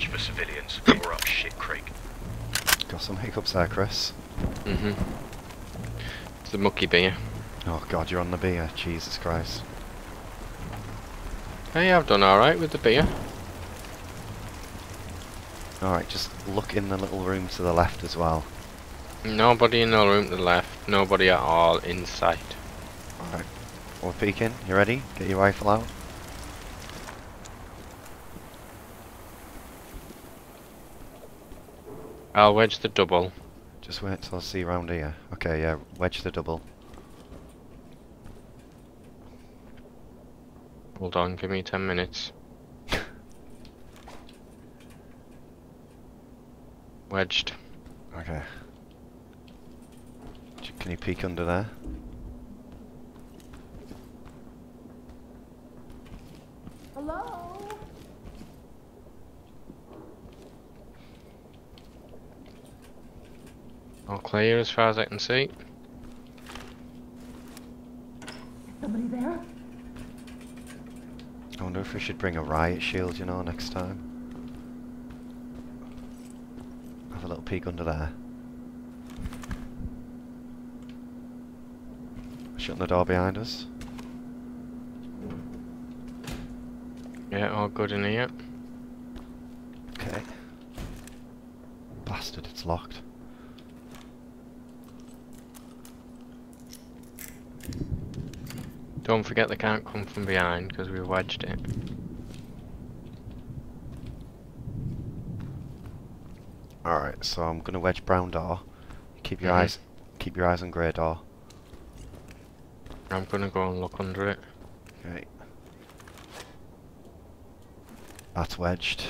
watch for civilians. We're up shit creek. Got some hiccups there, Chris. Mhm. It's the mucky beer. Oh god, you're on the beer. Jesus Christ. Hey, I've done alright with the beer. Alright, just look in the little room to the left as well. Nobody in the room to the left. Nobody at all in sight. Alright. We're peeking. You ready? Get your rifle out. I'll wedge the double. Just wait till I see round here. Okay, yeah, wedge the double. Hold on, give me 10 minutes. Wedged. Okay. Can you peek under there? Clear as far as I can see. Somebody there? I wonder if we should bring a riot shield, you know, next time. Have a little peek under there. Shutting the door behind us. Yeah, all good in here. Okay. Bastard, it's locked. Don't forget they can't come from behind because we wedged it. Alright, so I'm gonna wedge brown door. Keep your Mhm. eyes keep your eyes on grey door. I'm gonna go and look under it. Okay. That's wedged.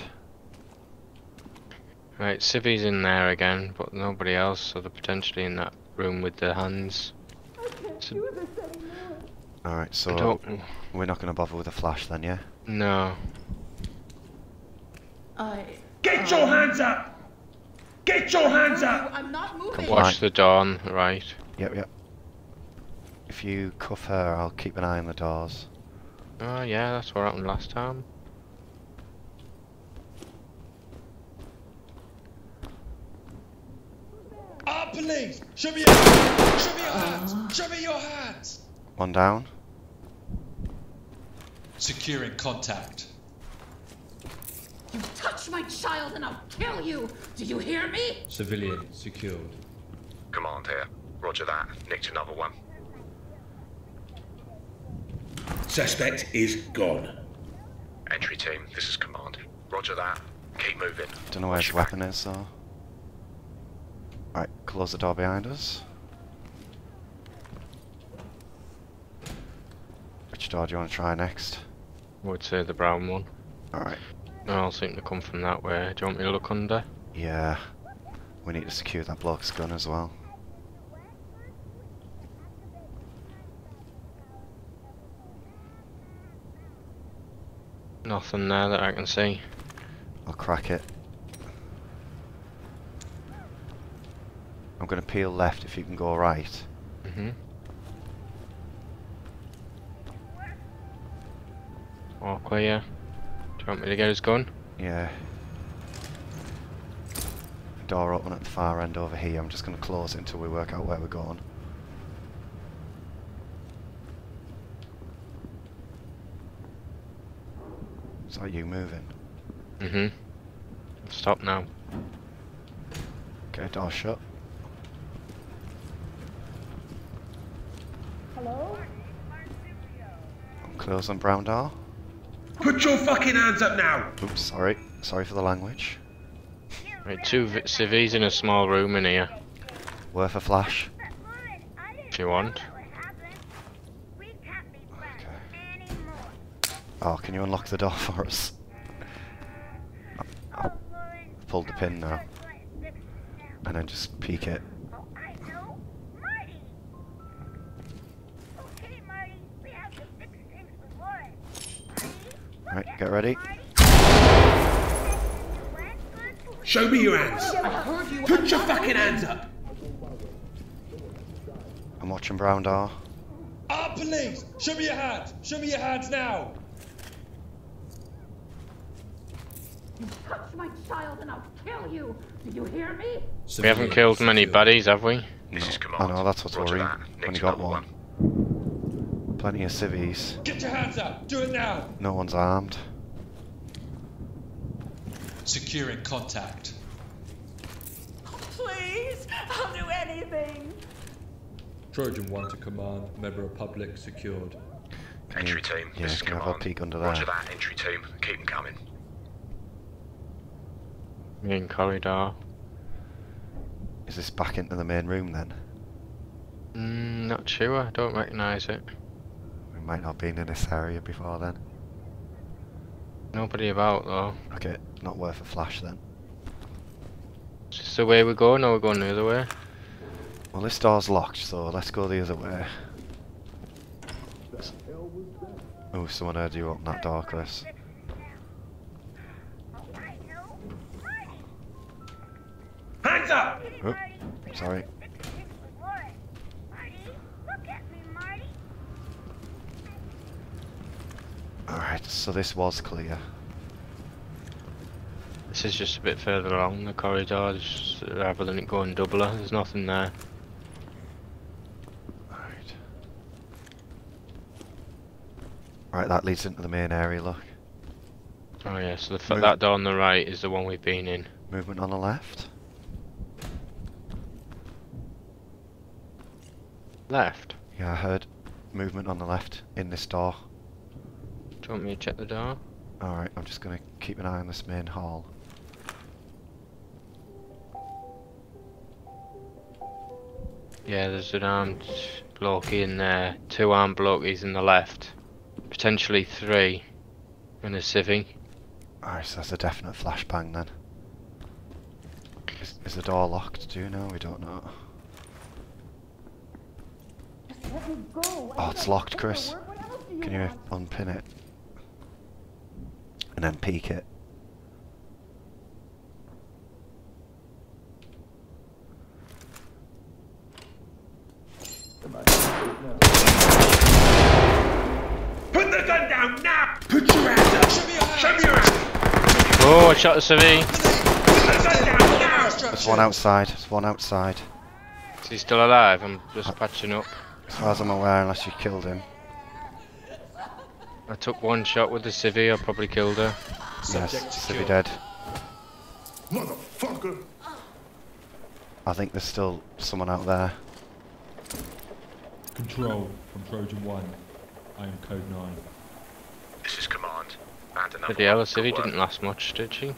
Right, Civi's in there again, but nobody else, so they're potentially in that room with the hands. I So- do this anymore. Alright, so don't. we're not gonna bother with the flash then, yeah? No. I. Get your hands up! Get your hands up! I'm not moving. Comply. Watch the door on the right. Yep, yep. If you cuff her, I'll keep an eye on the doors. Oh yeah, that's what happened last time. Ah, police! Show me your hands! Show me your hands! Show me your hands! One down. Securing contact. You touch my child and I'll kill you. Do you hear me? Civilian secured. Command here. Roger that. Nicked another one. Suspect is gone. Entry team, this is command. Roger that. Keep moving. Don't know where his your back. weapon is, so. Alright, close the door behind us. Which door do you want to try next? I Would say the brown one. Alright, They all seem to come from that way. Do you want me to look under? yeah. We need to secure that bloke's gun as well. Nothing there that I can see. I'll crack it. I'm gonna peel left if you can go right. Mhm. All clear. Do you want me to get his gun? Yeah. Door open at the far end over here. I'm just gonna close it until we work out where we're going. Is that you moving? Mm-hmm. Stop now. Okay, door shut. Hello? I'm closing brown door. Put your fucking hands up now! Oops, sorry. Sorry for the language. Right, two vi- civvies in a small room in here. Worth a flash. If you want. Okay. Oh, can you unlock the door for us? I've pulled the pin now. And then just peek it. Right, get ready. Show me your hands! I heard you. Put your fucking hands up! I'm watching brown Dar. Ah, police! Show me your hands! Show me your hands now! You touch my child and I'll kill you. Do you hear me? We haven't killed many buddies, have we? This is I know, that's what's Roger worrying. that. When got number one. Plenty of civvies. Get your hands up! Do it now! No one's armed. Securing contact. Please, I'll do anything. Trojan 1 to command, Member of public secured. Entry team, Yeah, this is can you have a command. peek under Roger there? that, entry team. Keep them coming. Main corridor. Is this back into the main room then? Mm, not sure. I don't recognise it. We might not have been in this area before then. Nobody about though. Okay, not worth a flash then. Is this the way we go? No, we're going the other way. Well, this door's locked, so let's go the other way. Oh, someone heard you open that door, Chris. Hands up! Oh, sorry. Alright, so this was clear. This is just a bit further along the corridor, just rather than it going doubler. There's nothing there. Alright. Right, that leads into the main area, look. Oh yeah, so that door on the right is the one we've been in. Movement on the left. Left. Yeah, I heard movement on the left in this door. Do you want me to check the door? Alright, I'm just gonna keep an eye on this main hall. Yeah, there's an armed bloke in there. Two armed blokies in the left. Potentially three. And a civvy. Alright, so that's a definite flashbang then. Is, is the door locked? Do you know? We don't know. Oh, it's locked, Chris. Can you unpin it? And then peek it. Put the gun down now! Put your hands up! Show oh, me your hands! Show me your hands! Oh, I shot the civvy! Put the gun down now! There's one outside. There's one outside. Is he still alive? I'm just patching up. As far as I'm aware, unless you killed him. I took one shot with the civvy, I probably killed her. Subject yes, to be secured. dead. Motherfucker! I think there's still someone out there. Control from Trojan 1. I am Code 9. This is command. And another Bloody the civvy Good didn't last much, did she?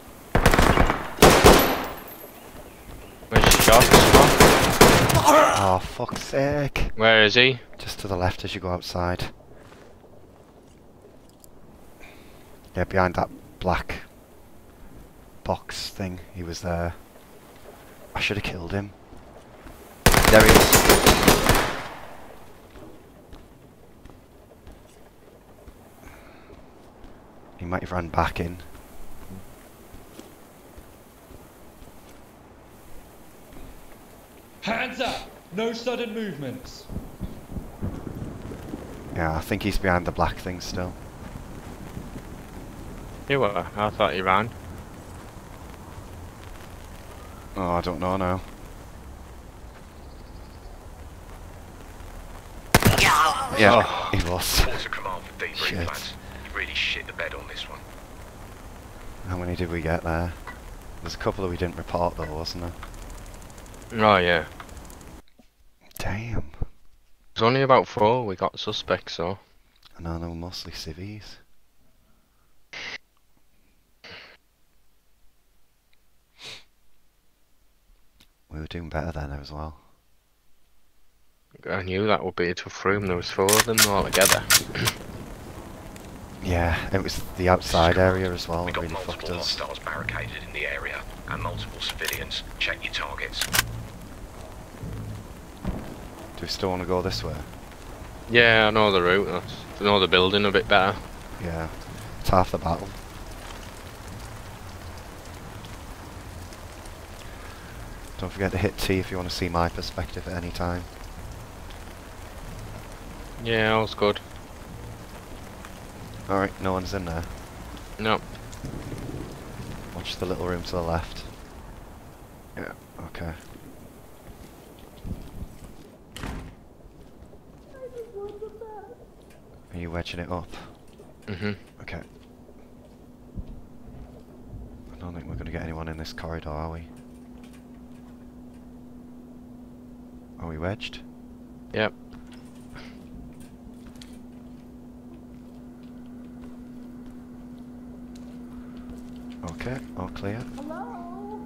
Where's she shot from? Oh, fuck's sake. Where is he? Just to the left as you go outside. Yeah, behind that black box thing. He was there. I should have killed him. There he is. He might have run back in. Hands up! No sudden movements. Yeah, I think he's behind the black thing still. You were? I thought you ran. Oh, I don't know now. Yeah, oh. he was. What's a command for debrief, Shit. lads? You really shit the bed on this one. How many did we get there? There's a couple that we didn't report though, wasn't there? Oh yeah. Damn. There's only about four, we got suspects, so. I know they were mostly civvies. We were doing better then as well. I knew that would be a tough room, there was four of them all together. Yeah, it was the outside area as well We that got really fucked multiple us. hostiles barricaded in the area and multiple civilians. Check your targets. Do we still want to go this way? Yeah, I know the route, I know the building a bit better. Yeah, it's half the battle. Don't forget to hit T if you want to see my perspective at any time. Yeah, all's good. Alright, no one's in there. No, Watch the little room to the left. Yeah, okay. Are you wedging it up? Mhm. Okay. I don't think we're going to get anyone in this corridor, are we? Are we wedged? Yep. Okay, all clear. Hello?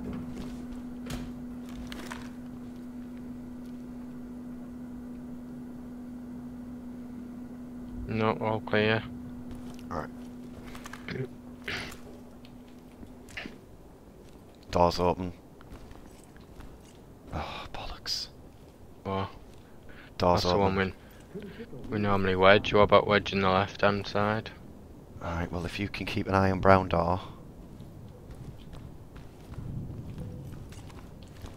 No, all clear. Alright. Doors open. Oh, bollocks. Well, Doors that's the one we, we normally wedge. What about wedging the left hand side? Alright, well if you can keep an eye on brown door.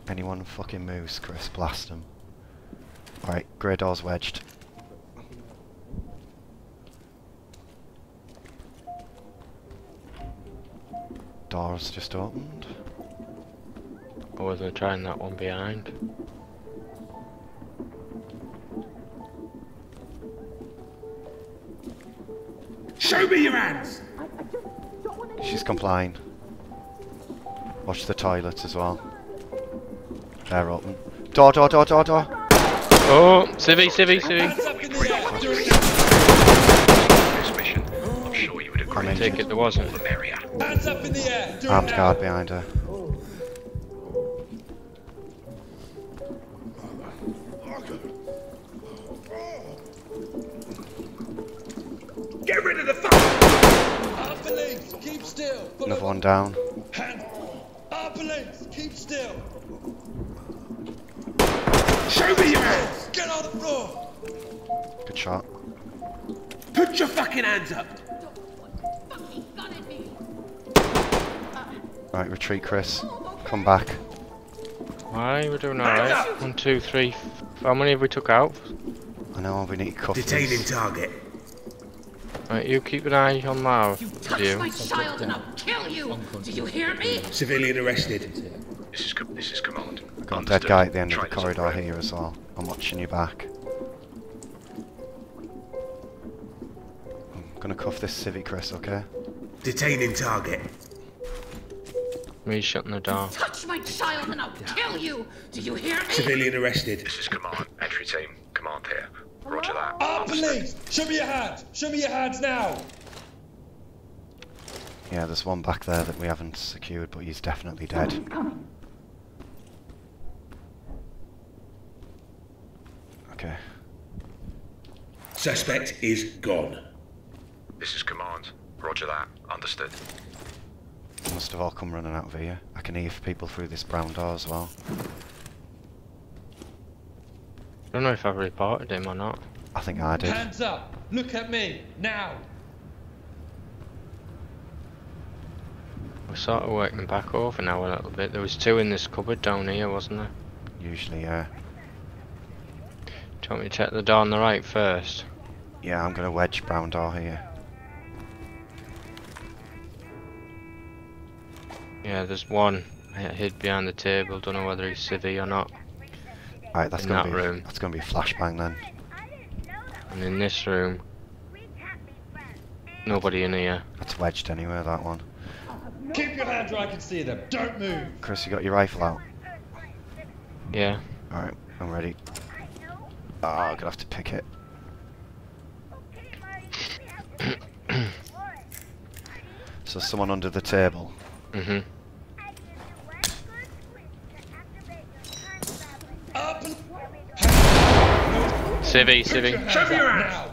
Anyone fucking moves, Chris, blast them. Alright, grey door's wedged. Door's just opened. Oh, I wasn't trying that one behind. Show me your hands! She's complying. Watch the toilet as well. They're open. Door, door, door, door, door. Oh, civvy, civvy, civvy. Hands up in the air. Do it This mission, I'm sure you would agree. I'm Take it there wasn't. The Hands up in the air. Armed guard behind her. Get rid of the fuck! Our police, keep still. Follow Another one down. Hand. Our police, keep still. Show me your hands! Get on the floor. Good shot. Put your fucking hands up! Fucking gun at me! Right, retreat, Chris. Come back. Why we're doing alright? One, two, three. How many have we took out? I know we need to cuff Detaining these. target. Right, you keep an eye on Mao. You touch You. my child and I'll kill you! Do you hear me? Civilian arrested. This is com- this is command. Got a dead guy at the end of the Try this on corridor road. here as well. I'm watching you back. I'm gonna cuff this civic, Chris, okay? Detaining target. Me shutting the door. Touch my child and I'll kill you! Do you hear me? Civilian arrested. This is command. Entry team, command here. Roger that. Our Understood. police. Show me your hands. Show me your hands now. Yeah, there's one back there that we haven't secured, but he's definitely dead. Okay. Suspect is gone. This is command. Roger that. Understood. Must have all come running out of here. I can hear people through this brown door as well. I don't know if I've reported him or not. I think I did. Hands up. Look at me now. We're sort of working back over now a little bit. There was two in this cupboard down here, wasn't there? Usually, yeah. Do you want me to check the door on the right first? Yeah, I'm gonna wedge brown door here. Yeah, there's one h- hid behind the table. Don't know whether he's civvy or not. Right, that's In gonna that be room. that's gonna be flashbang then. And in this room, nobody in here. That's wedged anywhere, that one. Keep your hands where I can see them. Don't move. Chris, you got your rifle out? Yeah. Alright, I'm ready. Oh, I'm gonna have to pick it. So someone under the table. Mm Mhm. Our Civvy, Put your civvy. hands Show me your up hands.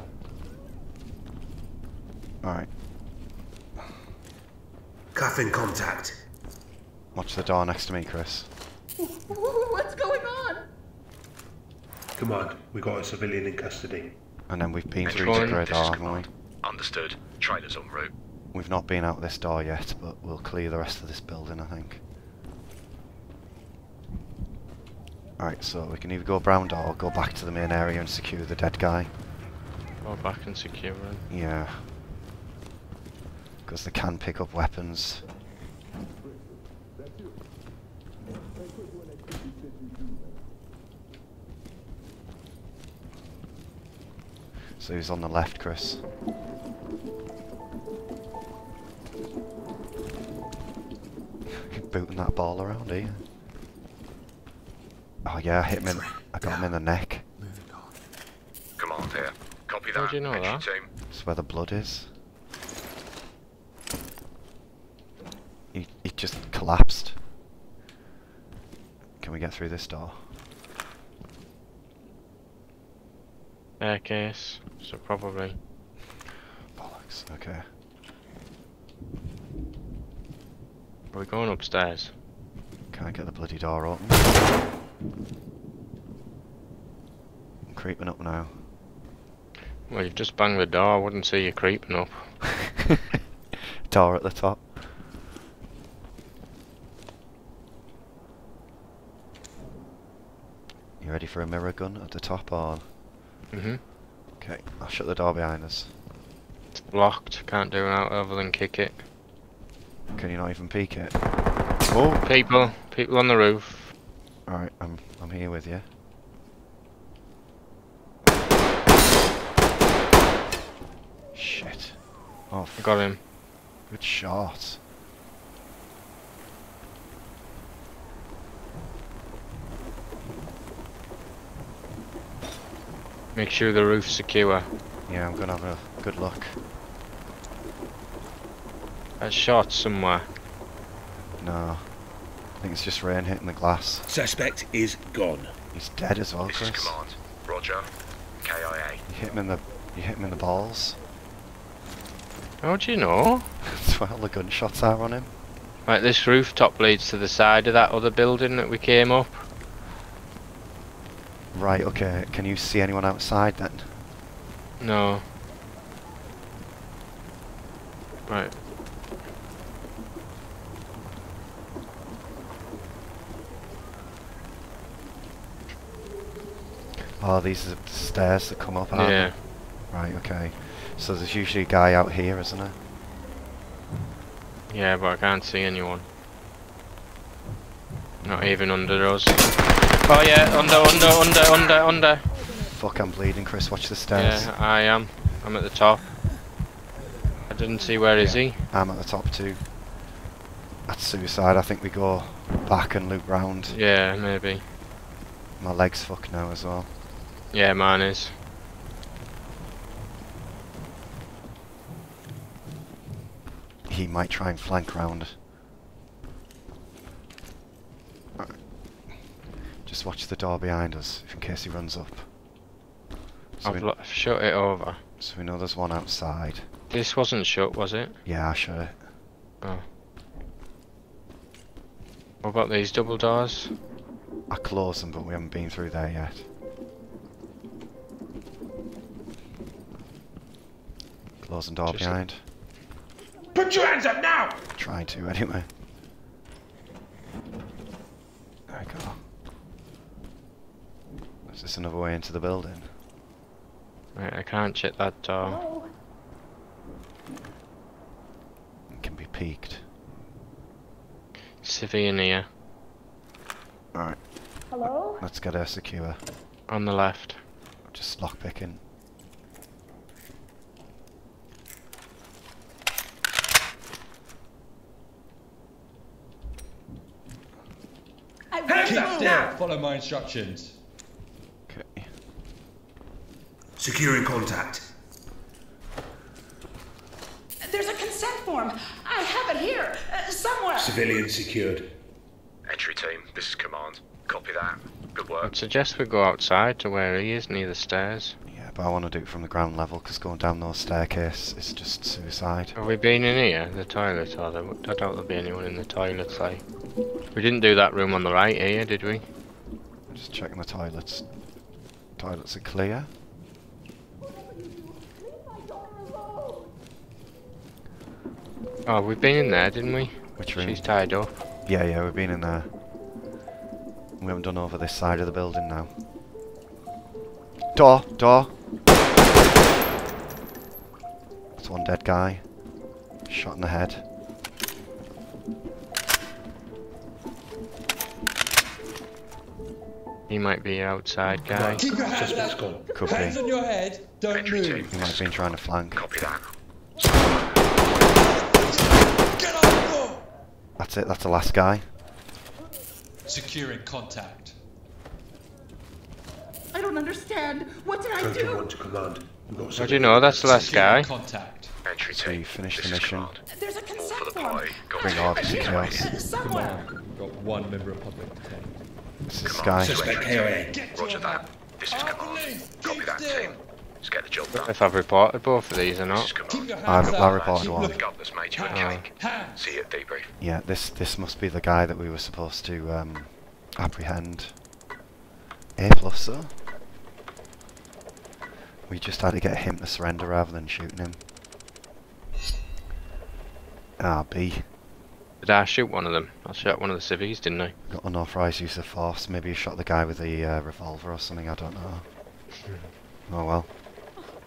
now. Alright, Cuffing contact. watch the door next to me, Chris. What's going on? Come on, we got a civilian in custody. And then we've been Next through to one. grey This door, is haven't we? command. Understood. Trailers en route. We've not been out this door yet, but we'll clear the rest of this building, I think. Alright, so we can either go around or go back to the main area and secure the dead guy. Or back and secure him. Yeah. Because they can pick up weapons. So he's on the left, Chris. Booting that ball around, are you? Oh yeah, I hit him in. I got him in the neck. Command here. Copy How that. do you know Entry that? team. That's where the blood is. He, he just collapsed. Can we get through this door? Staircase. So probably. Bollocks, okay. Are we going upstairs? Can't get the bloody door open. I'm creeping up now. Well, you've just banged the door. I wouldn't see you creeping up. door at the top. You ready for a mirror gun at the top or? Mhm. Okay, I'll shut the door behind us. It's blocked. Can't do out other than kick it. Can you not even peek it? Oh! People. People on the roof. Alright, I'm I'm here with you. Shit. Oh, I got him. good shot. Make sure the roof's secure. Yeah, I'm gonna have a good look. A shot somewhere. No. I think it's just rain hitting the glass. Suspect is gone. He's dead as well, This is command. Roger. KIA. You hit him in the you hit him in the balls. How do you know? That's where all the gunshots are on him. Right, this rooftop leads to the side of that other building that we came up. Right, okay. Can you see anyone outside then? No. Right. Oh, these are the stairs that come up, aren't Yeah. they? Right, okay. So there's usually a guy out here, isn't there? Yeah, but I can't see anyone. Not even under us. Oh yeah, under, under, under, under, under. Fuck, I'm bleeding, Chris. Watch the stairs. Yeah, I am. I'm at the top. I didn't see where is he. I'm at the top too. That's suicide. I think we go back and loop round. Yeah, maybe. My leg's fucked now as well. Yeah, mine is. He might try and flank round. Just watch the door behind us in case he runs up. So I've shut it over. so we know there's one outside. This wasn't shut, was it? Yeah, I shut it. Oh. What about these double doors? I closed them, but we haven't been through there yet. Closing door Just- behind. Put your hands up now! Trying to anyway. There we go. Is this another way into the building? Right, I can't check that door. Oh, It can be peeked. Civilian here, Alright, hello? let's get her secure. on the left. Just lockpicking. I Hands will up move. now! Follow my instructions. Okay. Securing contact. There's a consent form. I have it here, uh, somewhere. Civilian secured. Entry team. This is command. Copy that. Good work. I'd suggest we go outside to where he is, near the stairs. Yeah, but I want to do it from the ground level because going down those staircase is just suicide. Have we been in here? The toilet? Or there, I doubt there'll be anyone in the toilet, like. We didn't do that room on the right here, did we? Just checking the toilets. Toilets are clear. Oh, we've been in there, didn't we? Which room? She's tied up. Yeah, yeah, we've been in there. We haven't done over this side of the building now. Door, door. That's one dead guy. Shot in the head. He He might be outside guy. Keep your hands Suspect's up. gone. Could Hands be. on your head. Don't Entry team. move. He might have been trying to flank. Copy that. Get on the floor. That's it, that's the last guy. Securing contact. I don't understand. What did I do? 1 to command. We've How do you know that's the last Securing guy? Contact. Entry So you team. finish this the mission. command. There's a All for consent the form. party. Bring two all the bits details. away. Somewhere. Command. We've got one member of public detained. This is Command. Sky. Suspect KOA. Get Roger that. This is command. Copy that team. Let's get the job done. If I've reported both of these or not. is Keep command. your I, hands I up. reported one. The looking. governor's made you a Hands. cake. Hands. See you at debrief. Yeah, this this must be the guy that we were supposed to um, apprehend. A plus though. We just had to get him to surrender rather than shooting him. Ah, B. Did I shoot one of them? I shot one of the civvies, didn't I? Got unauthorized use of force. Maybe you shot the guy with the uh, revolver or something. I don't know. Oh well.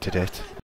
Did it?